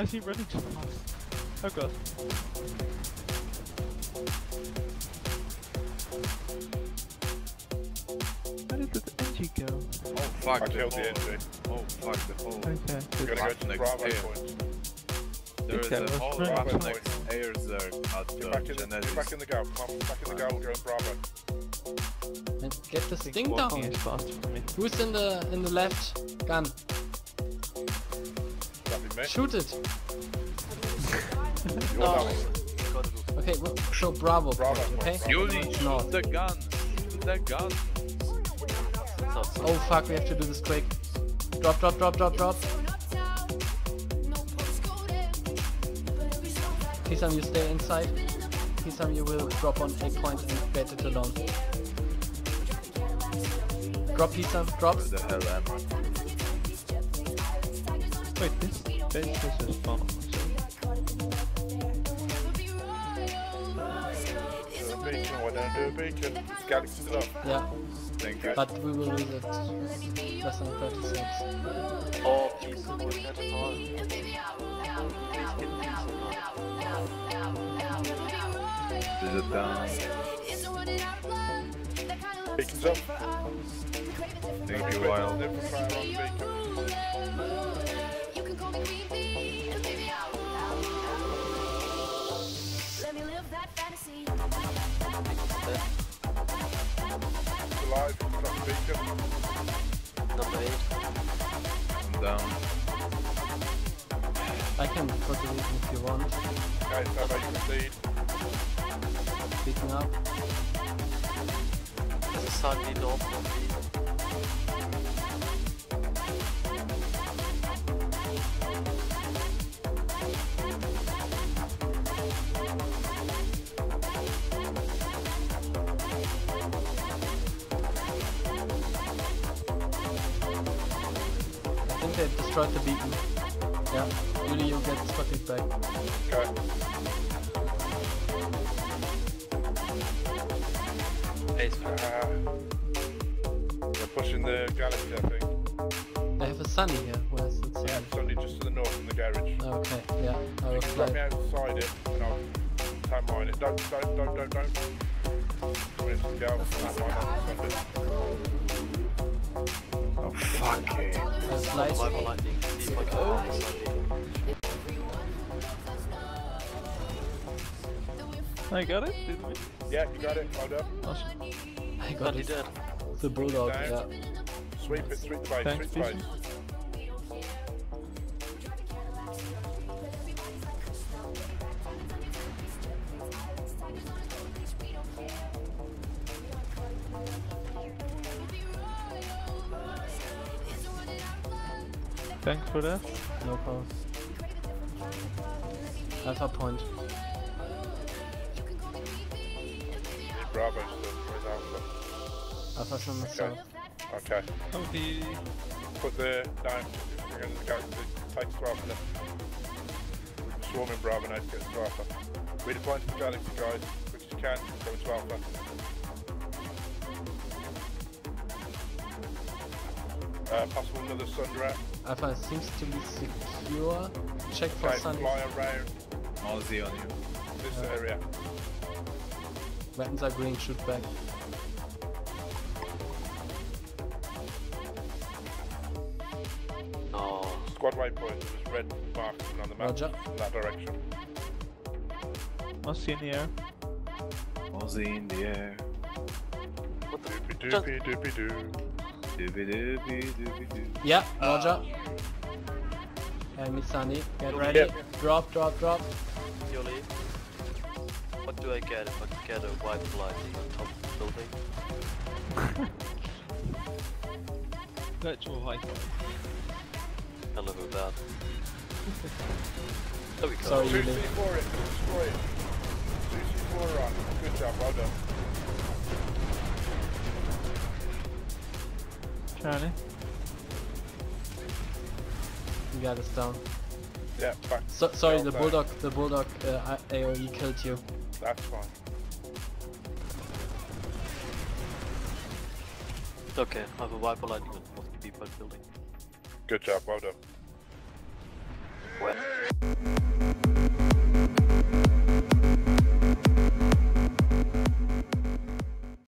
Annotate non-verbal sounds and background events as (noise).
I see running so fast. Oh god. Where did the NG go? Oh fuck, I the killed the whole- engine. Oh fuck, the whole. Okay. We're gonna go to the Next Bravo here. point. There is Okay, a let's whole try Bravo bunch point. of airs there at Get back the in the, get back in the gap. Come on, back in the gap. We're going Bravo. And get this I thing walking down. is faster for me. Who's in the in the left gun? That'd be me. Shoot it. (laughs) You oh. want that one? Okay, well, show Bravo. Bravo point, point, okay. Bravo. Yuli, No. shoot the gun! Shoot the gun! Oh fuck, we have to do this quick. Drop, drop, drop, drop, drop. Kisam, you stay inside. Kisam, you will drop on A point and get it alone. Drop Kisam, drop. Where the hell am I? Wait, this base is a spawn. Do a beacon. Why don't do a beacon? It's Galaxy still up. Yeah, Thank you. but we will lose it. Less than 30 seconds. Oh, please avoid that fall. Get peace Is it um, down? Beacon's up. Thank you, Wild. I can put the reason if you want. Okay, so about you can lead. Up. There's a sunny north of me. I think they destroyed the beacon. Yeah, Yuli, you get spotted back. Okay. Ace Uh, they're pushing the Galaxy, I think. They have a sunny here. Where's the sunny? Yeah, it's only just to the north in the garage. Okay, yeah, I will You can me outside it and I'll tap mine it. Don't, don't, don't, don't, don't. Come in, go. Tap mine on Sunday. Oh fuck it. Lightning. I can find the sunny. I got it, didn't we? Yeah, you got it. Well done. Awesome. I got it. The bulldog, yeah. Sweep it, sweep the base, sweep the base. Thanks for that. No problem. Alpha point. Bravo still. Where's Alpha? Alpha's on the south. Okay. Oh. Put the down. We're going to go to take 12 then. Swarming Bravo now to get to Alpha. Redeploying to the Galaxy, guys. Quick as you can. Go to Alpha. Uh, possible another Sunder out. Alpha seems to be secure. Check for Okay, sunny. fly around Mozzie on you. this Uh, area. Weapons are green, shoot back. No. Squad waypoint. There's red marks on the map Roger. in that direction. Must see in the air. Mozzie in the air. What the Doopy doopy doopy doo. Yeah, Roger. Hey, Miss Sunny, get ready. Yep. Drop, drop, drop. What do I get if I get a white lightning on top of the building? Virtual high I live with that. There we go. Sorry. Live. four it. Destroy it. Good job. Well done. Charlie. You got us down. Yeah, back. So, sorry, Well the done. bulldog, the bulldog uh, AOE killed you. That's fine. Okay, I have a Viper lightning on top of the B5 building. Good job. Well done. Where?